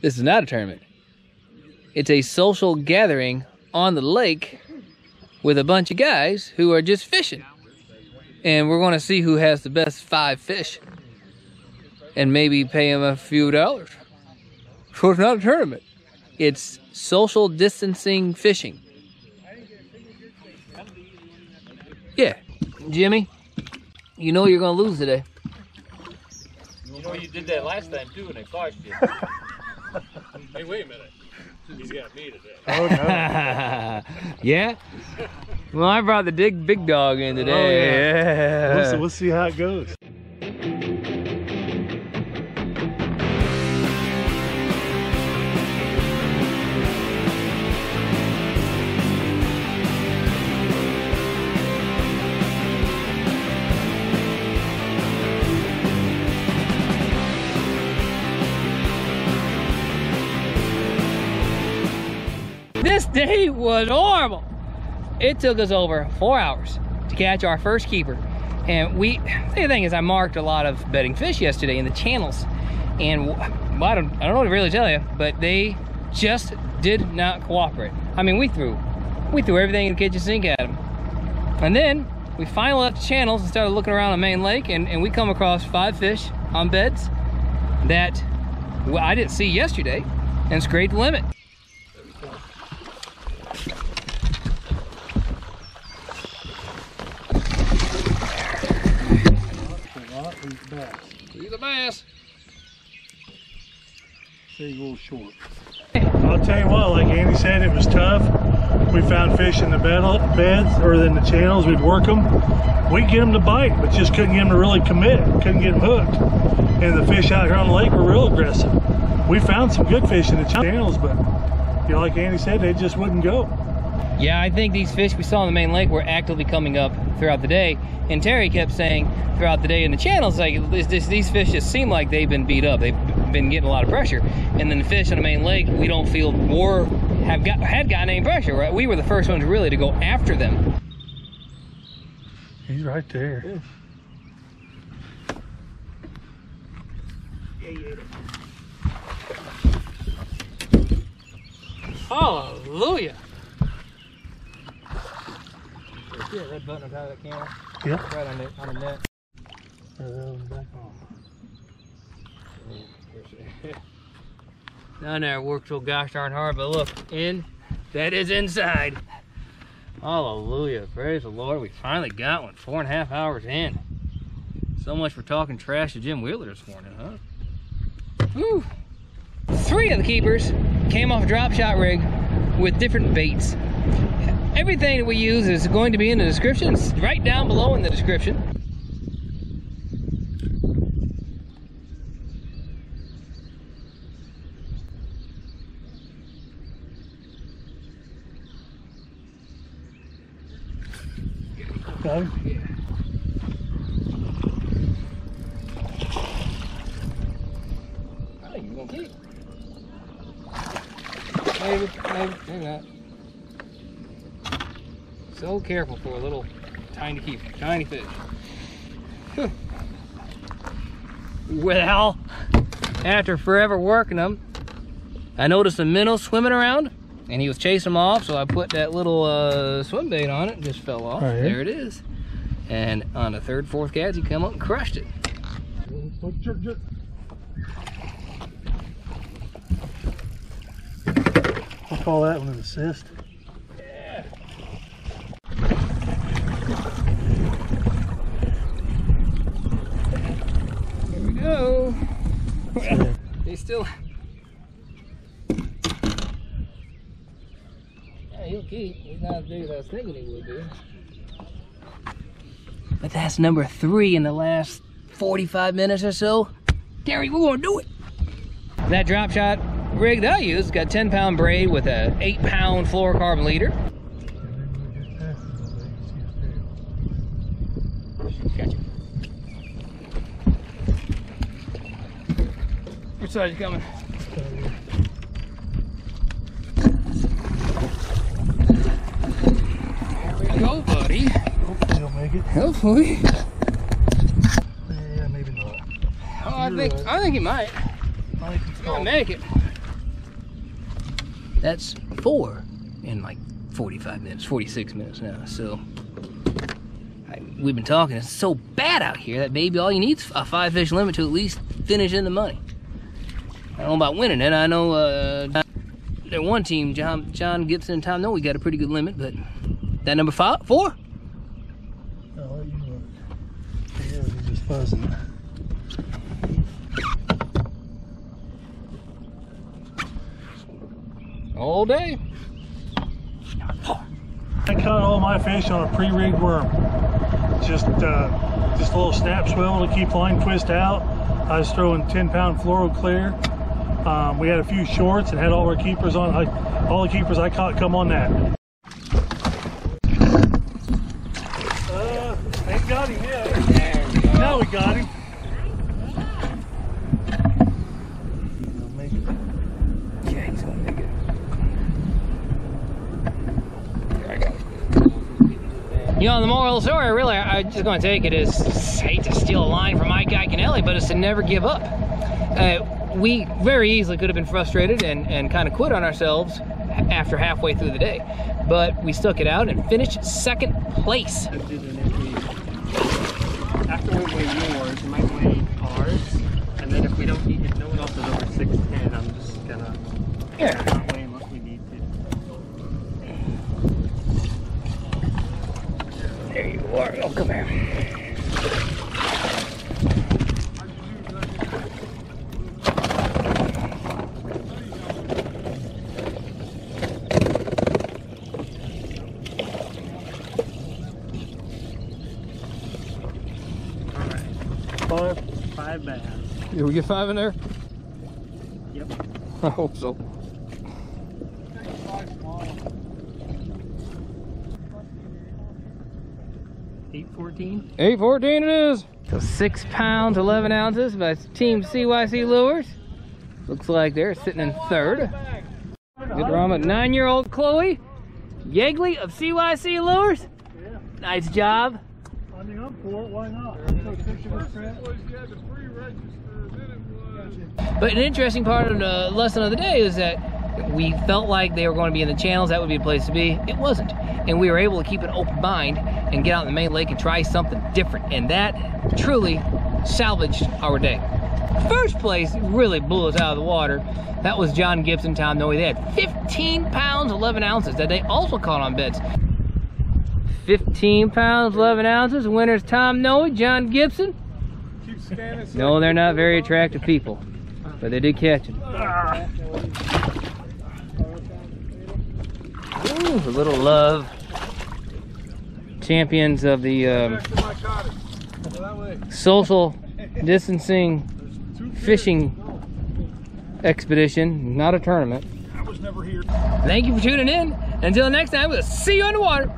This is not a tournament. It's a social gathering on the lake with a bunch of guys who are just fishing. And we're going to see who has the best five fish and maybe pay them a few dollars. So it's not a tournament. It's social distancing fishing. Yeah, Jimmy, you know you're going to lose today. You know you did that last time too, and it cost you. Hey, wait a minute. He's got me today. Oh no. yeah? Well, I brought the big big dog in oh, today. Oh, yeah. We'll, see, we'll see how it goes. This day was horrible. It took us over four hours to catch our first keeper. And we, the thing is, I marked a lot of bedding fish yesterday in the channels. And well, I, don't, I don't know what to really tell you, but they just did not cooperate. I mean, we threw, we threw everything in the kitchen sink at them. And then we finally left the channels and started looking around the main lake and, and we come across five fish on beds that I didn't see yesterday and scraped the limit. See the bass. Stay a little short. I'll tell you what, like Andy said, it was tough. We found fish in the bed, beds or in the channels. We'd work them. We'd get them to bite, but just couldn't get them to really commit. Couldn't get them hooked. And the fish out here on the lake were real aggressive. We found some good fish in the channels, but you know, like Andy said, they just wouldn't go. Yeah, I think these fish we saw in the main lake were actively coming up throughout the day. And Terry kept saying throughout the day in the channels, like this, this, these fish just seem like they've been beat up. They've been getting a lot of pressure. And then the fish on the main lake, we don't feel more have got had gotten any pressure. Right? We were the first ones really to go after them. He's right there. Hallelujah. See that red button on top of that camera? Yeah. Right on the, on the net. Down there worked so gosh darn hard, but look, in, that is inside. Hallelujah, praise the Lord. We finally got one, four and a half hours in. So much for talking trash to Jim Wheeler this morning, huh? Whew. Three of the keepers came off a drop shot rig with different baits. Everything that we use is going to be in the description, it's right down below in the description. You're gonna. Maybe, maybe, maybe not. So careful for a little tiny keeper, tiny fish. Phew. well, after forever working them, I noticed a minnow swimming around, and he was chasing them off. So I put that little uh, swim bait on it, and just fell off. Right. There it is. And on the third, fourth cast, he come up and crushed it. I'll call that one an assist. Go. He's still. Yeah, he'll keep. He's not as big as I was thinking he would be. But that's number three in the last 45 minutes or so. Gary, we're gonna do it. That drop shot rig that I use got 10 pound braid with a 8 pound fluorocarbon leader. Which side you coming? There we go, buddy. Hopefully he'll make it. Hopefully. Yeah, maybe not. Oh, I think I think he might. I think he's Gonna make it. That's four in like 45 minutes, 46 minutes now. So I, we've been talking. It's so bad out here that maybe all you need is a five fish limit to at least finish in the money. I don't know about winning it. I know uh, their one team, John John Gibson and Tom. No, we got a pretty good limit, but that number five, four. I'll you look. Yeah, he's just buzzing. All day. I caught all my fish on a pre-rigged worm. Just uh, just a little snap swivel to keep line twist out. I was throwing 10 pound fluoro clear. Um, we had a few shorts and had all our keepers on. I, all the keepers I caught come on that. Uh, ain't got him yet. Now we got him. Yeah, he's gonna make it. You know, the moral of the story, really, I, I'm just going to take it is hate to steal a line from Mike Iaconelli, but it's to never give up. Uh, we very easily could have been frustrated and, and kind of quit on ourselves after halfway through the day, but we stuck it out and finished second place. After we weigh yours, we might weigh ours, and then if we don't eat, if no one else is over six ten, I'm just gonna Yeah. not weigh unless we need to. There you are. Oh, come here. All right, Five. Five bass. Did we get five in there? Yep. I hope so. Eight fourteen. 814 it is. So six pounds, 11 ounces by Team CYC Lures. Looks like they're sitting in third. Good run with nine-year-old Chloe Yegley of CYC Lures. Nice job. I mean, I'm for it. Why not? But an interesting part of the lesson of the day is that we felt like they were going to be in the channels, that would be a place to be. It wasn't. And we were able to keep an open mind and get out in the main lake and try something different. And that truly salvaged our day. First place really blew us out of the water. That was John Gibson, Tom Noe. They had 15 pounds, 11 ounces that they also caught on beds. 15 pounds, 11 ounces. Winners Tom Noe, John Gibson. No, they're not very attractive people, but they did catch him. Ooh, a little love. Champions of the um, social distancing fishing expedition, not a tournament. I was never here. Thank you for tuning in. Until next time, we'll see you on the water.